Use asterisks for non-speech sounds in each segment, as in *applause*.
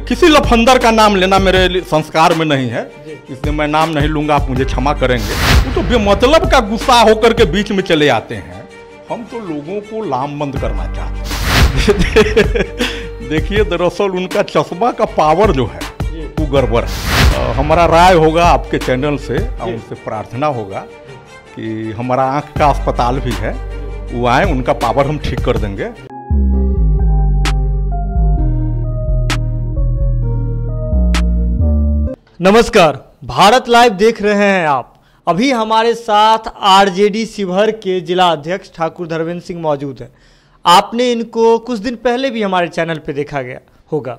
किसी लफंदर का नाम लेना मेरे संस्कार में नहीं है। इसलिए मैं नाम नहीं लूँगा आप मुझे क्षमा करेंगे। वो तो बेमतलब का गुस्सा होकर के बीच में चले आते हैं। हम तो लोगों को लामबंद करना चाहते हैं। *laughs* देखिए दरअसल उनका चश्मा का पावर जो है वो गड़बड़ है। हमारा राय होगा आपके चैनल से और उनसे प्रार्थना होगा कि हमारा आँख का अस्पताल भी है वो आए उनका पावर हम ठीक कर देंगे। नमस्कार, भारत लाइव देख रहे हैं आप। अभी हमारे साथ आरजेडी शिवहर के जिला अध्यक्ष ठाकुर धर्मेंद्र सिंह मौजूद हैं। आपने इनको कुछ दिन पहले भी हमारे चैनल पे देखा गया होगा।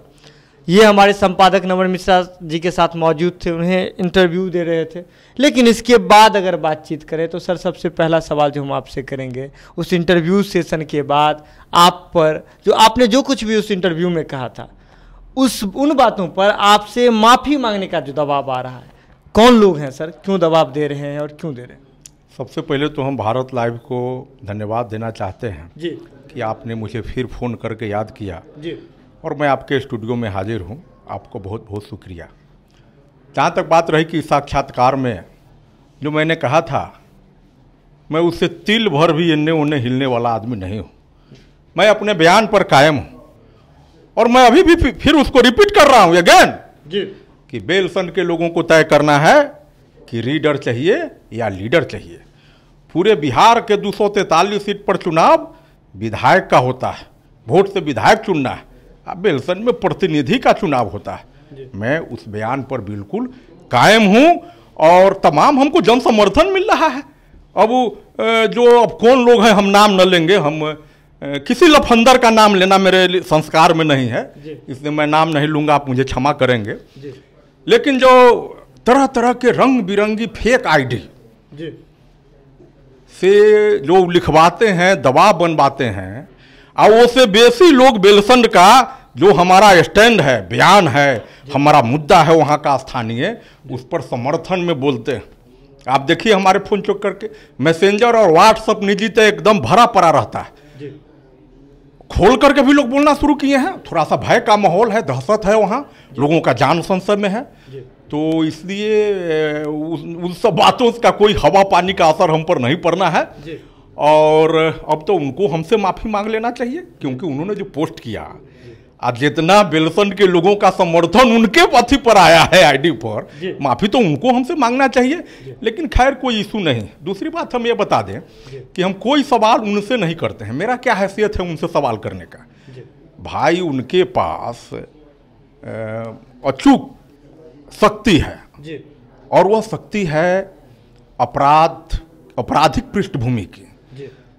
ये हमारे संपादक नमन मिश्रा जी के साथ मौजूद थे, उन्हें इंटरव्यू दे रहे थे। लेकिन इसके बाद अगर बातचीत करें तो सर, सबसे पहला सवाल जो हम आपसे करेंगे, उस इंटरव्यू सेशन के बाद आप पर, जो आपने जो कुछ भी उस इंटरव्यू में कहा था उस उन बातों पर आपसे माफ़ी मांगने का जो दबाव आ रहा है। कौन लोग हैं सर? क्यों दबाव दे रहे हैं और क्यों दे रहे हैं? सबसे पहले तो हम भारत लाइव को धन्यवाद देना चाहते हैं जी। कि आपने मुझे फिर फ़ोन करके याद किया। जी। और मैं आपके स्टूडियो में हाजिर हूँ। आपको बहुत बहुत शुक्रिया। जहाँ तक बात रही कि साक्षात्कार में जो मैंने कहा था मैं उससे तिल भर भी इन्ने उन्ने हिलने वाला आदमी नहीं हूँ। मैं अपने बयान पर कायम हूँ। और मैं अभी भी फिर उसको रिपीट कर रहा हूँ अगेन जी। कि बेलसन के लोगों को तय करना है कि रीडर चाहिए या लीडर चाहिए। पूरे बिहार के दो सीट पर चुनाव विधायक का होता है वोट से विधायक चुनना है। अब बेलसन में प्रतिनिधि का चुनाव होता है। मैं उस बयान पर बिल्कुल कायम हूँ और तमाम हमको जन समर्थन मिल रहा है। अब जो अब कौन लोग हैं हम नाम न लेंगे हम किसी लफंदर का नाम लेना मेरे संस्कार में नहीं है। इसलिए मैं नाम नहीं लूँगा आप मुझे क्षमा करेंगे। लेकिन जो तरह तरह के रंग बिरंगी फेक आईडी से जो लिखवाते हैं दबाव बनवाते हैं और वो से बेसी लोग बेलसंड का जो हमारा स्टैंड है बयान है हमारा मुद्दा है वहाँ का स्थानीय उस पर समर्थन में बोलते हैं। आप देखिए हमारे फ़ोन चुक करके मैसेंजर और व्हाट्सअप निजी तो एकदम भरा पड़ा रहता है। खोल करके भी लोग बोलना शुरू किए हैं। थोड़ा सा भय का माहौल है दहशत है वहाँ। लोगों का जान संसद में है। तो इसलिए उन सब बातों का कोई हवा पानी का असर हम पर नहीं पड़ना है। जी। और अब तो उनको हमसे माफ़ी मांग लेना चाहिए क्योंकि उन्होंने जो पोस्ट किया आज जितना बेलसन के लोगों का समर्थन उनके पथी पर आया है आईडी। पर माफ़ी तो उनको हमसे मांगना चाहिए। लेकिन खैर कोई इशू नहीं। दूसरी बात हम ये बता दें कि हम कोई सवाल उनसे नहीं करते हैं। मेरा क्या हैसियत है उनसे सवाल करने का? भाई उनके पास अचूक शक्ति है। और वह शक्ति है अपराध आपराधिक पृष्ठभूमि की।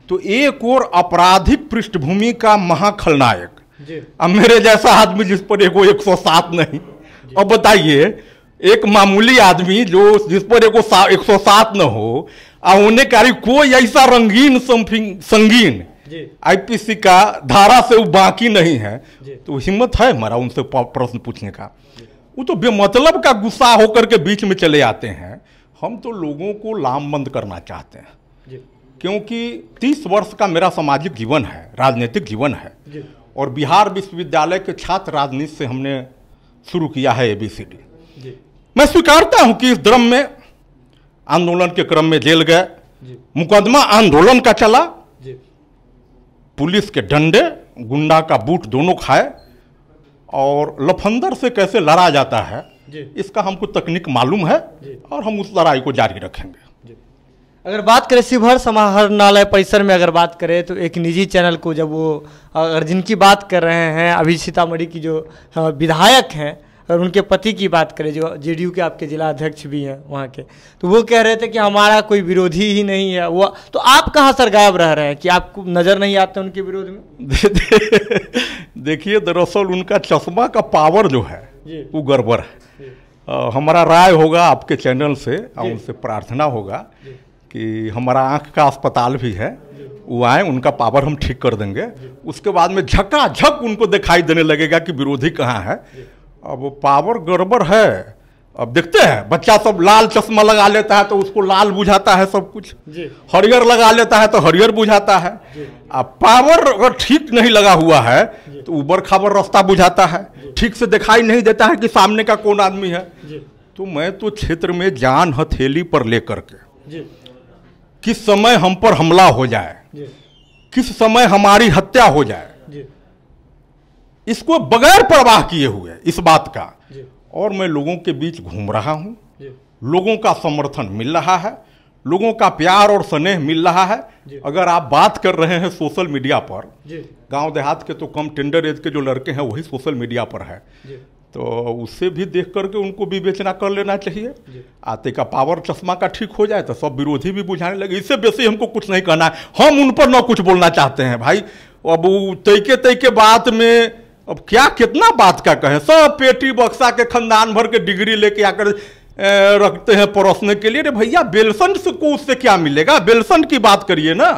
तो एक और आपराधिक पृष्ठभूमि का महाखलनायक। अब मेरे जैसा आदमी जिस पर एक सौ सात नहीं। अब बताइए एक मामूली आदमी जो जिस पर एक सौ सात न हो और होने कारी कोई ऐसा रंगीन समथिंग संगीन आईपीसी का धारा से वो बाकी नहीं है? तो हिम्मत है हमारा उनसे प्रश्न पूछने का? वो तो बेमतलब का गुस्सा होकर के बीच में चले आते हैं। हम तो लोगों को लामबंद करना चाहते हैं। क्योंकि तीस वर्ष का मेरा सामाजिक जीवन है राजनीतिक जीवन है। जी। और बिहार विश्वविद्यालय के छात्र राजनीति से हमने शुरू किया है एबीसीडी जी। मैं स्वीकारता हूँ कि इस क्रम में आंदोलन के क्रम में जेल गए। मुकदमा आंदोलन का चला। जी। पुलिस के डंडे गुंडा का बूट दोनों खाए और लफंदर से कैसे लड़ा जाता है जी। इसका हमको तकनीक मालूम है। और हम उस लड़ाई को जारी रखेंगे। अगर बात करें शिवहर समाहरणालय परिसर में अगर बात करें तो एक निजी चैनल को जब वो अगर जिनकी बात कर रहे हैं अभी सीतामढ़ी की जो विधायक हैं और उनके पति की बात करें जो जेडीयू के आपके जिला अध्यक्ष भी हैं वहाँ के तो वो कह रहे थे कि हमारा कोई विरोधी ही नहीं है। वो तो आप कहाँ सर गायब रह रहे हैं कि आपको नज़र नहीं आते उनके विरोध में? दे- *laughs* दे- देखिए दरअसल उनका चश्मा का पावर जो है वो गड़बड़ है। हमारा राय होगा आपके चैनल से और उनसे प्रार्थना होगा। कि हमारा आँख का अस्पताल भी है वो आए उनका पावर हम ठीक कर देंगे। उसके बाद में झका झक उनको दिखाई देने लगेगा कि विरोधी कहाँ है। अब वो पावर गड़बड़ है। अब देखते हैं बच्चा सब लाल चश्मा लगा लेता है तो उसको लाल बुझाता है सब कुछ। हरियर लगा लेता है तो हरियर बुझाता है। अब पावर अगर ठीक नहीं लगा हुआ है तो ऊबर खाबर रास्ता बुझाता है। ठीक से दिखाई नहीं देता है कि सामने का कौन आदमी है। तो मैं तो क्षेत्र में जान हथेली पर लेकर के जी। किस समय हम पर हमला हो जाए किस समय हमारी हत्या हो जाए इसको बगैर परवाह किए हुए इस बात का। और मैं लोगों के बीच घूम रहा हूँ। लोगों का समर्थन मिल रहा है लोगों का प्यार और स्नेह मिल रहा है। अगर आप बात कर रहे हैं सोशल मीडिया पर गाँव देहात के तो कम टेंडर एज के जो लड़के हैं वही सोशल मीडिया पर है। तो उससे भी देख करके उनको भी बेचना कर लेना चाहिए। आते का पावर चश्मा का ठीक हो जाए तो सब विरोधी भी बुझाने लगे। इससे बेसी हमको कुछ नहीं कहना है। हम उन पर ना कुछ बोलना चाहते हैं भाई। अब तैके तैके बात में अब क्या कितना बात का कहें। सब पेटी बक्सा के खानदान भर के डिग्री लेके आकर रखते हैं परोसने के लिए। अरे भैया बेलसन से को उससे क्या मिलेगा? बेलसन की बात करिए ना।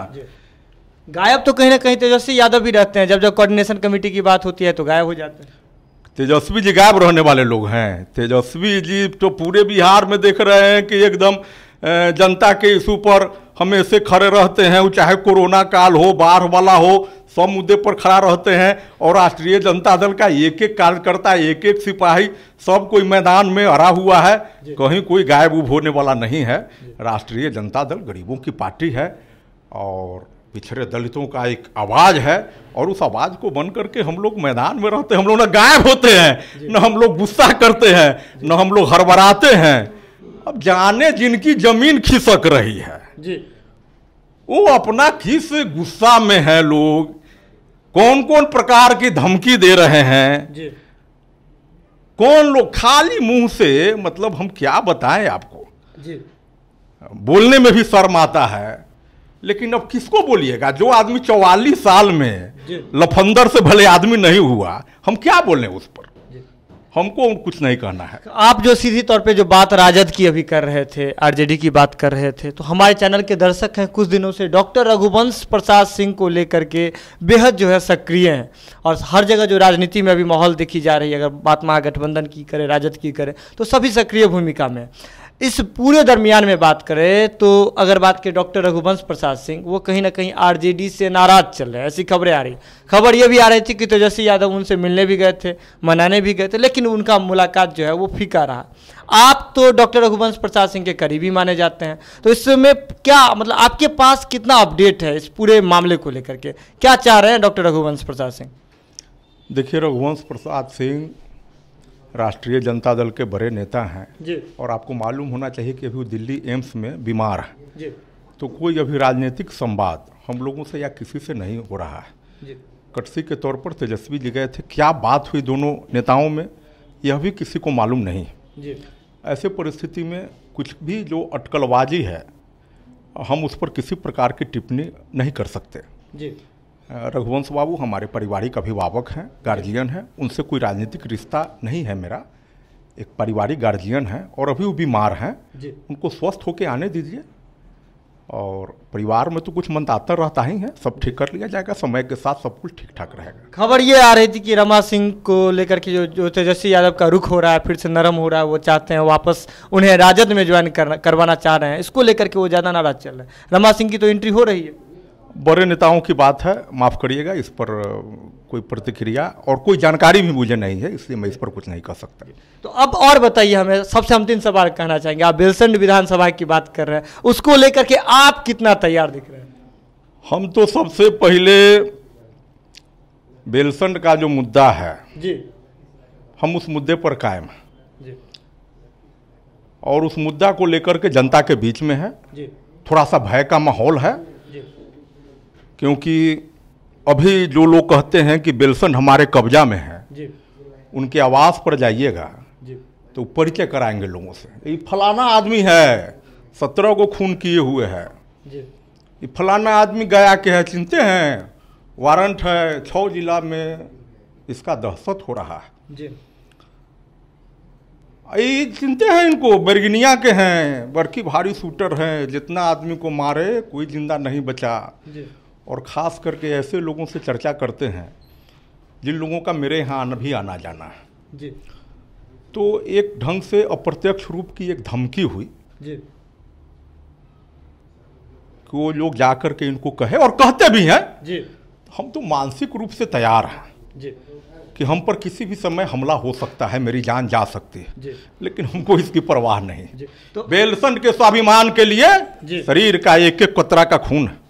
गायब तो कहीं ना कहीं तेजस्वी यादव भी रहते हैं। जब जब कोऑर्डिनेशन कमेटी की बात होती है तो गायब हो जाते हैं। तेजस्वी जी गायब रहने वाले लोग हैं। तेजस्वी जी तो पूरे बिहार में देख रहे हैं कि एकदम जनता के इशू पर हमेशा खड़े रहते हैं वो चाहे कोरोना काल हो बाढ़ वाला हो सब मुद्दे पर खड़ा रहते हैं और राष्ट्रीय जनता दल का एक एक कार्यकर्ता एक एक सिपाही सब कोई मैदान में हरा हुआ है। कहीं कोई गायब उब होने वाला नहीं है। राष्ट्रीय जनता दल गरीबों की पार्टी है और पिछड़े दलितों का एक आवाज़ है और उस आवाज़ को बन करके हम लोग मैदान में रहते हैं। हम लोग ना गायब होते हैं न हम लोग गुस्सा करते हैं न हम लोग हड़बड़ाते हैं। अब जाने जिनकी ज़मीन खिसक रही है। जी। वो अपना किस गुस्सा में है लोग? कौन कौन प्रकार की धमकी दे रहे हैं? जी। कौन लोग खाली मुँह से मतलब हम क्या बताएँ आपको? जी। बोलने में भी शर्म आता है। लेकिन अब किसको बोलिएगा? जो आदमी चौवालीस साल में लफंदर से भले आदमी नहीं हुआ हम क्या बोलें उस पर? हमको कुछ नहीं कहना है। आप जो सीधी तौर पे जो बात राजद की अभी कर रहे थे आरजेडी की बात कर रहे थे तो हमारे चैनल के दर्शक हैं कुछ दिनों से डॉक्टर रघुवंश प्रसाद सिंह को लेकर के बेहद जो है सक्रिय हैं। और हर जगह जो राजनीति में अभी माहौल देखी जा रही है अगर बात महागठबंधन की करें राजद की करें तो सभी सक्रिय भूमिका में हैं। इस पूरे दरमियान में बात करें तो अगर बात करें डॉक्टर रघुवंश प्रसाद सिंह, वो कहीं ना कहीं आरजेडी से नाराज़ चल रहे हैं, ऐसी खबरें आ रही खबर ये भी आ रही थी कि तेजस्वी तो यादव उनसे मिलने भी गए थे, मनाने भी गए थे, लेकिन उनका मुलाकात जो है वो फीका रहा। आप तो डॉक्टर रघुवंश प्रसाद सिंह के करीबी माने जाते हैं तो इसमें क्या मतलब आपके पास कितना अपडेट है इस पूरे मामले को लेकर के? क्या चाह रहे हैं डॉक्टर रघुवंश प्रसाद सिंह? देखिए, रघुवंश प्रसाद सिंह राष्ट्रीय जनता दल के बड़े नेता हैं और आपको मालूम होना चाहिए कि अभी वो दिल्ली एम्स में बीमार है। तो कोई अभी राजनीतिक संवाद हम लोगों से या किसी से नहीं हो रहा है। कटसी के तौर पर तेजस्वी जी गए थे। क्या बात हुई दोनों नेताओं में? यह भी किसी को मालूम नहीं। ऐसे परिस्थिति में कुछ भी जो अटकलबाजी है हम उस पर किसी प्रकार की टिप्पणी नहीं कर सकते। जी। रघुवंश बाबू हमारे पारिवारिक अभिभावक हैं गार्जियन हैं उनसे कोई राजनीतिक रिश्ता नहीं है मेरा। एक पारिवारिक गार्जियन है और अभी वो बीमार हैं। जी। उनको स्वस्थ होकर आने दीजिए। और परिवार में तो कुछ मंतातर रहता ही है सब ठीक कर लिया जाएगा समय के साथ सब कुछ ठीक ठाक रहेगा। खबर ये आ रही थी कि रमा सिंह को लेकर के जो जो तेजस्वी यादव का रुख हो रहा है फिर से नरम हो रहा है वो चाहते हैं वापस उन्हें राजद में ज्वाइन करना करवाना चाह रहे हैं। इसको लेकर के वो ज़्यादा नाराज़ चल रहे हैं। रमा सिंह की तो एंट्री हो रही है। बड़े नेताओं की बात है माफ़ करिएगा इस पर कोई प्रतिक्रिया और कोई जानकारी भी मुझे नहीं है इसलिए मैं इस पर कुछ नहीं कह सकता। तो अब और बताइए हमें सबसे हम तीन सवाल कहना चाहेंगे। आप बेलसंड विधानसभा की बात कर रहे हैं उसको लेकर के आप कितना तैयार दिख रहे हैं? हम तो सबसे पहले बेलसंड का जो मुद्दा है जी। हम उस मुद्दे पर कायम हैं। जी। और उस मुद्दा को लेकर के जनता के बीच में है। जी। थोड़ा सा भय का माहौल है क्योंकि अभी जो लोग कहते हैं कि बेलसन हमारे कब्जा में है जी। उनके आवास पर जाइएगा। तो परिचय कराएँगे लोगों से। ये फलाना आदमी है सत्रह को खून किए हुए है। ये फलाना आदमी गया के है चिंते हैं। वारंट है छः जिला में इसका दहशत हो रहा है। ये चिंते हैं इनको बरगिनिया के हैं बड़की भारी शूटर हैं जितना आदमी को मारे कोई ज़िंदा नहीं बचा। जी। और ख़ास करके ऐसे लोगों से चर्चा करते हैं जिन लोगों का मेरे यहाँ आना भी आना जाना है। जी। तो एक ढंग से अप्रत्यक्ष रूप की एक धमकी हुई। जी। कि वो लोग जाकर के इनको कहे और कहते भी हैं। जी। हम तो मानसिक रूप से तैयार हैं जी। कि हम पर किसी भी समय हमला हो सकता है मेरी जान जा सकती है। जी। लेकिन हमको इसकी परवाह नहीं। जी। तो बेलसन के स्वाभिमान के लिए जी। शरीर का एक एक कतरा का खून है।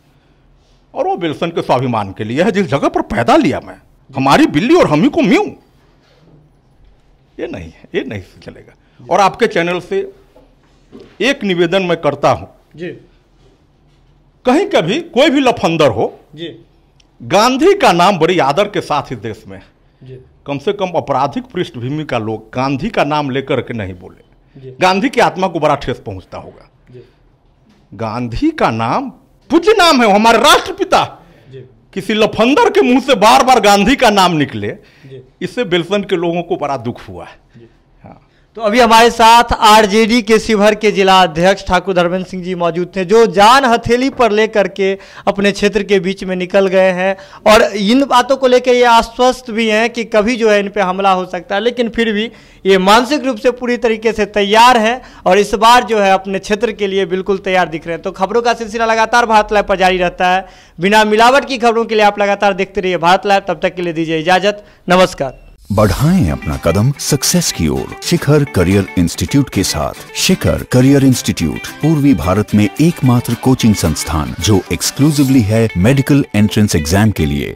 और वो बेलसन के स्वाभिमान के लिए है जिस जगह पर पैदा लिया मैं। हमारी बिल्ली और हम ही को म्यू। ये नहीं है ये नहीं चलेगा। और आपके चैनल से एक निवेदन मैं करता हूँ। जी। कहीं कभी कोई भी लफंदर हो जी। गांधी का नाम बड़ी आदर के साथ इस देश में है। जी। कम से कम आपराधिक पृष्ठभूमि का लोग गांधी का नाम लेकर के नहीं बोले। जी। गांधी की आत्मा को बड़ा ठेस पहुँचता होगा। जी। गांधी का नाम पूज्य नाम है वो हमारे राष्ट्रपिता। किसी लफंदर के मुँह से बार बार गांधी का नाम निकले इससे बेलसन के लोगों को बड़ा दुख हुआ है। हाँ तो अभी हमारे साथ आरजेडी के शिवहर के जिला अध्यक्ष ठाकुर धर्मेंद्र सिंह जी मौजूद थे, जो जान हथेली पर लेकर के अपने क्षेत्र के बीच में निकल गए हैं। और इन बातों को लेकर ये आश्वस्त भी हैं कि कभी जो है इन पे हमला हो सकता है, लेकिन फिर भी ये मानसिक रूप से पूरी तरीके से तैयार है और इस बार जो है अपने क्षेत्र के लिए बिल्कुल तैयार दिख रहे हैं। तो खबरों का सिलसिला लगातार भारत लाइव पर जारी रहता है। बिना मिलावट की खबरों के लिए आप लगातार देखते रहिए भारत लाइव तब तक के लिए दीजिए इजाज़त। नमस्कार। बढ़ाएँ अपना कदम सक्सेस की ओर। शिखर करियर इंस्टीट्यूट के साथ। शिखर करियर इंस्टीट्यूट, पूर्वी भारत में एकमात्र कोचिंग संस्थान, जो एक्सक्लूसिवली है मेडिकल एंट्रेंस एग्ज़ाम के लिए।